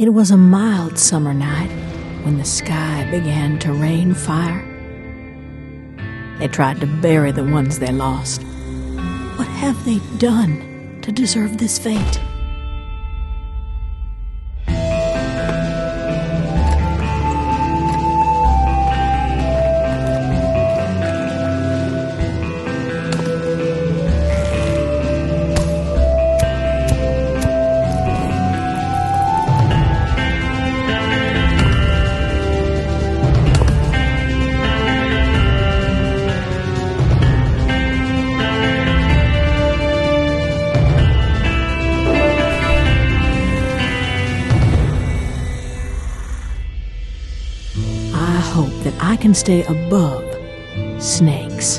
It was a mild summer night when the sky began to rain fire. They tried to bury the ones they lost. What have they done to deserve this fate? I hope that I can stay above snakes.